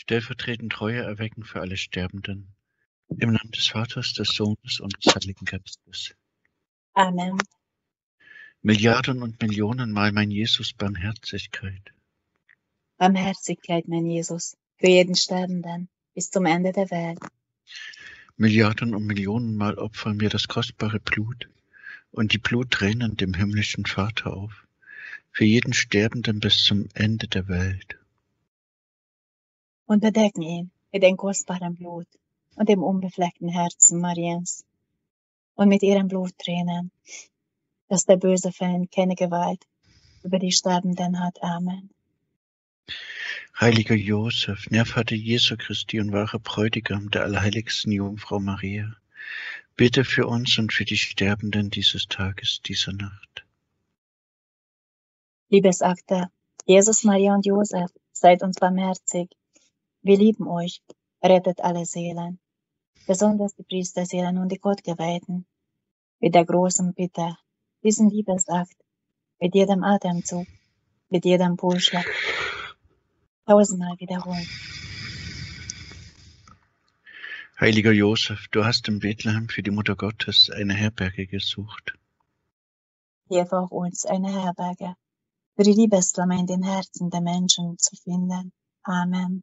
stellvertretend Treue erwecken für alle Sterbenden. Im Namen des Vaters, des Sohnes und des Heiligen Geistes. Amen. Milliarden und Millionen Mal, mein Jesus, Barmherzigkeit. Barmherzigkeit, mein Jesus, für jeden Sterbenden bis zum Ende der Welt. Milliarden und Millionen Mal opfern wir das kostbare Blut und die Bluttränen dem himmlischen Vater auf, für jeden Sterbenden bis zum Ende der Welt. Und bedecken ihn mit dem kostbaren Blut und dem unbefleckten Herzen Mariens und mit ihren Bluttränen, dass der böse Feind keine Gewalt über die Sterbenden hat. Amen. Heiliger Josef, Nährvater Jesu Christi und wahrer Bräutigam der allerheiligsten Jungfrau Maria, bitte für uns und für die Sterbenden dieses Tages, dieser Nacht. Liebesakte, Jesus, Maria und Josef, seid uns barmherzig. Wir lieben euch, rettet alle Seelen, besonders die Priesterseelen und die Gottgeweihten. Mit der großen Bitte, diesen Liebesakt, mit jedem Atemzug, mit jedem Pulsschlag, tausendmal wiederholen. Heiliger Josef, du hast in Bethlehem für die Mutter Gottes eine Herberge gesucht. Hilf auch uns, eine Herberge für die Liebesflamme in den Herzen der Menschen zu finden. Amen.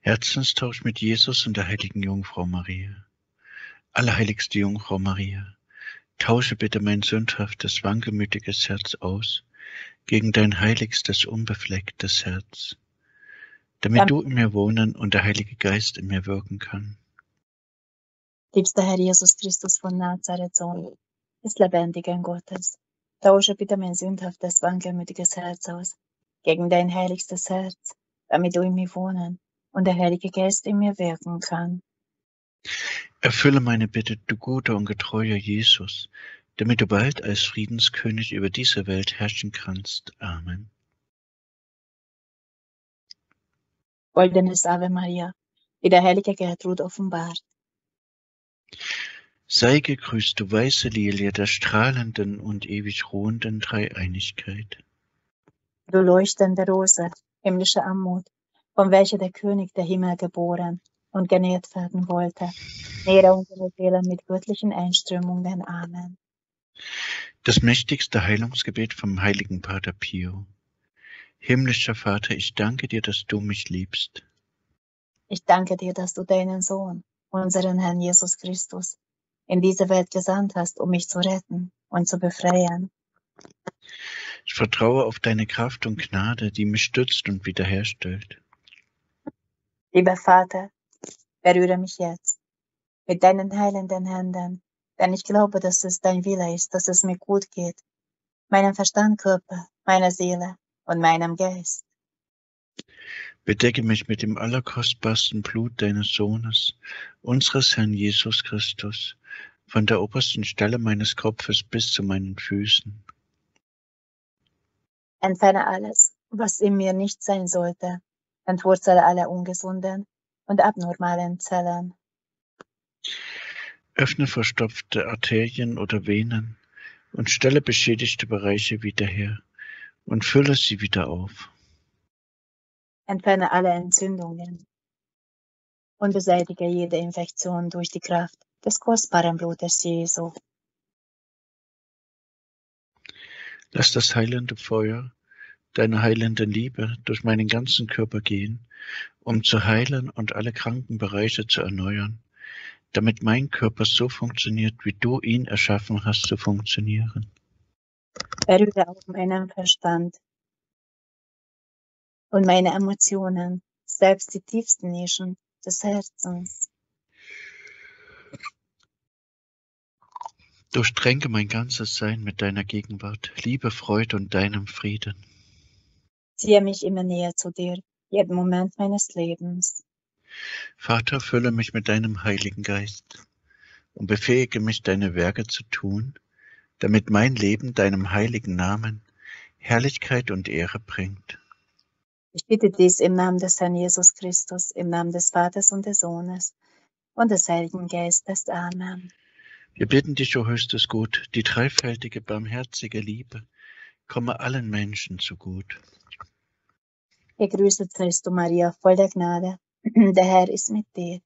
Herzenstausch mit Jesus und der heiligen Jungfrau Maria. Allerheiligste Jungfrau Maria, tausche bitte mein sündhaftes, wankelmütiges Herz aus gegen dein heiligstes, unbeflecktes Herz, damit Dank. du in mir wohnen und der Heilige Geist in mir wirken kann. Liebster Herr Jesus Christus von Nazareth, Sohn des lebendigen Gottes, tausche bitte mein sündhaftes, wankelmütiges Herz aus gegen dein heiligstes Herz, damit du in mir wohnen und der Heilige Geist in mir wirken kann. Erfülle meine Bitte, du guter und getreuer Jesus, damit du bald als Friedenskönig über diese Welt herrschen kannst. Amen. Goldenes Ave Maria, wie der heilige Gertrud offenbart. Sei gegrüßt, du weiße Lilie der strahlenden und ewig ruhenden Dreieinigkeit. Du leuchtende Rose, himmlische Anmut, von welcher der König der Himmel geboren und genährt werden wollte. Nähre unsere Seelen mit göttlichen Einströmungen. Amen. Das mächtigste Heilungsgebet vom heiligen Pater Pio. Himmlischer Vater, ich danke dir, dass du mich liebst. Ich danke dir, dass du deinen Sohn, unseren Herrn Jesus Christus, in diese Welt gesandt hast, um mich zu retten und zu befreien. Ich vertraue auf deine Kraft und Gnade, die mich stützt und wiederherstellt. Lieber Vater, berühre mich jetzt mit deinen heilenden Händen, denn ich glaube, dass es dein Wille ist, dass es mir gut geht, meinem Verstand, Körper, meiner Seele und meinem Geist. Bedecke mich mit dem allerkostbarsten Blut deines Sohnes, unseres Herrn Jesus Christus, von der obersten Stelle meines Kopfes bis zu meinen Füßen. Entferne alles, was in mir nicht sein sollte, entwurzele alle ungesunden und abnormalen Zellen. Öffne verstopfte Arterien oder Venen und stelle beschädigte Bereiche wieder her und fülle sie wieder auf. Entferne alle Entzündungen und beseitige jede Infektion durch die Kraft des kostbaren Blutes Jesu. Lass das heilende Feuer deiner heilenden Liebe durch meinen ganzen Körper gehen, um zu heilen und alle kranken Bereiche zu erneuern, damit mein Körper so funktioniert, wie du ihn erschaffen hast zu funktionieren. Berühre auch meinen Verstand und meine Emotionen, selbst die tiefsten Nischen des Herzens. Durchtränke mein ganzes Sein mit deiner Gegenwart, Liebe, Freude und deinem Frieden. Ziehe mich immer näher zu dir, jeden Moment meines Lebens. Vater, fülle mich mit deinem Heiligen Geist und befähige mich, deine Werke zu tun, damit mein Leben deinem heiligen Namen Herrlichkeit und Ehre bringt. Ich bitte dies im Namen des Herrn Jesus Christus, im Namen des Vaters und des Sohnes und des Heiligen Geistes. Amen. Wir bitten dich, o höchstes Gut, die dreifältige, barmherzige Liebe komme allen Menschen zugut. Gegrüßet seist du, Maria, voll der Gnade. Der Herr ist mit dir.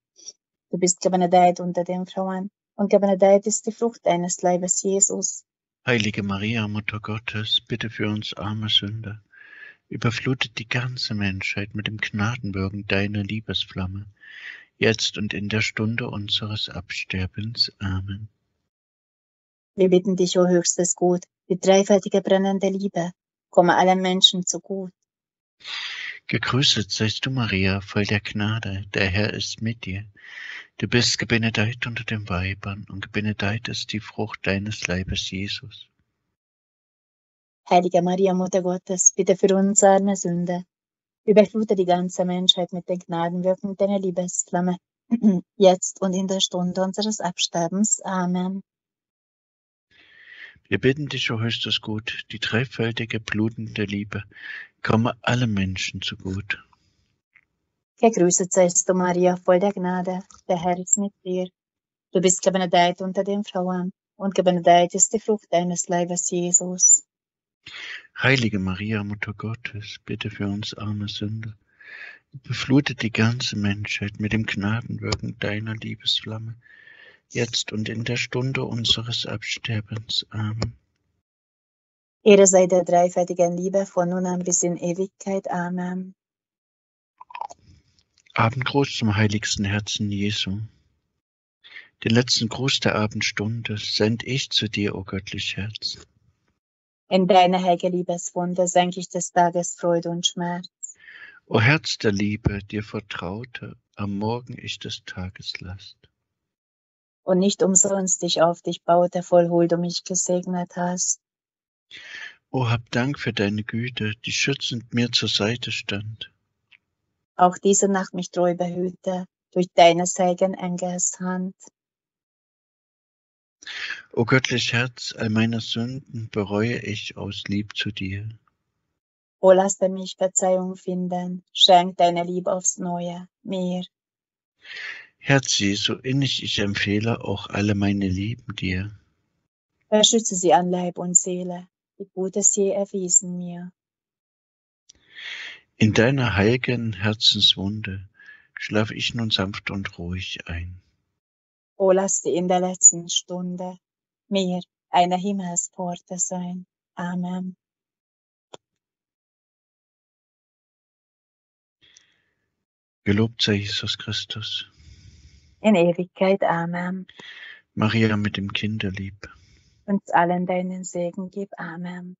Du bist gebenedeit unter den Frauen, und gebenedeit ist die Frucht deines Leibes, Jesus. Heilige Maria, Mutter Gottes, bitte für uns arme Sünder. Überflutet die ganze Menschheit mit dem Gnadenwirken deiner Liebesflamme, jetzt und in der Stunde unseres Absterbens. Amen. Wir bitten dich, o höchstes Gut, die dreifaltige brennende Liebe, komme allen Menschen zu gut. Gegrüßet seist du, Maria, voll der Gnade, der Herr ist mit dir. Du bist gebenedeit unter den Weibern und gebenedeit ist die Frucht deines Leibes, Jesus. Heilige Maria, Mutter Gottes, bitte für uns arme Sünde. Überflute die ganze Menschheit mit den Gnadenwirkungen deiner Liebesflamme, jetzt und in der Stunde unseres Absterbens. Amen. Wir bitten dich, o höchstes Gut, die dreifältige blutende Liebe, komme allen Menschen zu gut. Gegrüßet seist du, Maria, voll der Gnade, der Herr ist mit dir. Du bist gebenedeit unter den Frauen, und gebenedeit ist die Frucht deines Leibes, Jesus. Heilige Maria, Mutter Gottes, bitte für uns arme Sünder, beflutet die ganze Menschheit mit dem Gnadenwirken deiner Liebesflamme, jetzt und in der Stunde unseres Absterbens. Amen. Ehre sei der dreifaltigen Liebe von nun an bis in Ewigkeit. Amen. Abendgruß zum heiligsten Herzen Jesu. Den letzten Gruß der Abendstunde send ich zu dir, o oh göttlich Herz. In deine heilige Liebeswunde senk ich des Tages Freude und Schmerz. O Herz der Liebe, dir vertraute, am Morgen ich des Tages Last. Und nicht umsonst dich auf dich baute, voll Huld du mich gesegnet hast. O hab Dank für deine Güte, die schützend mir zur Seite stand. Auch diese Nacht mich treu behüte, durch deines heiligen Engels Hand. O göttlich Herz, all meiner Sünden bereue ich aus Lieb zu dir. O lasse mich Verzeihung finden, schenk deine Liebe aufs Neue mir. Herz Jesu, innig ich empfehle auch alle meine Lieben dir. Beschütze sie an Leib und Seele, wie Gutes je erwiesen mir. In deiner heiligen Herzenswunde schlaf ich nun sanft und ruhig ein. O lass die in der letzten Stunde mir eine Himmelspforte sein. Amen. Gelobt sei Jesus Christus. In Ewigkeit. Amen. Maria mit dem Kinderlieb. Uns allen deinen Segen gib. Amen.